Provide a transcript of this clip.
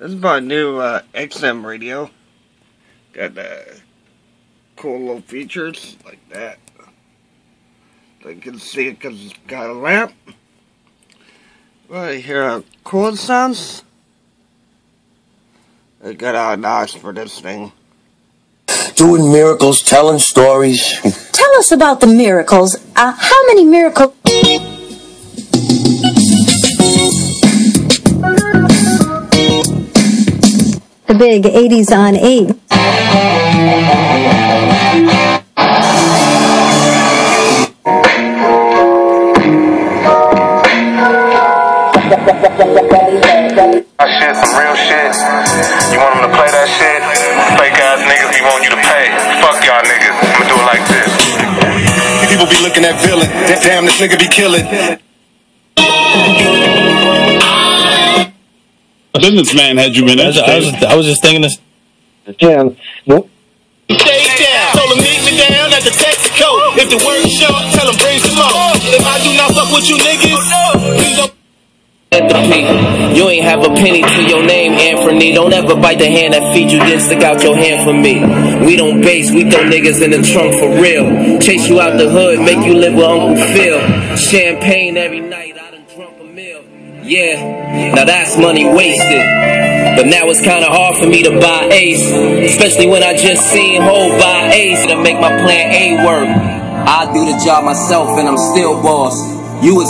This is my new uh, XM radio. Got uh, cool little features like that. So you can see it because it's got a lamp. Right here, how cool it sounds. I got a nice for this thing. Doing miracles, telling stories. Tell us about the miracles. Uh, how many miracles? Big 80s on 8. That shit, some real shit. You want them to play that shit? Fake ass niggas be wanting you to pay. Fuck y'all niggas. I'ma do it like this. People be looking at villain. Damn, this nigga be killing. Businessman had you been I was, I was. I was just thinking this. Yeah. Nope. Stay down. Told him meet me down at the Texaco. If the word short, tell him bring some more. If I do not fuck with you niggas, please don't. At the peak, you ain't have a penny to your name, Anthony. Don't ever bite the hand that feeds you, then stick out your hand for me. We don't base, we throw niggas in the trunk for real. Chase you out the hood, make you live with Uncle Phil. Champagne every night, I done drunk a meal. Yeah, now that's money wasted. But now it's kinda hard for me to buy Ace. Especially when I just seen Ho buy Ace to make my plan A work. I do the job myself and I'm still boss. You was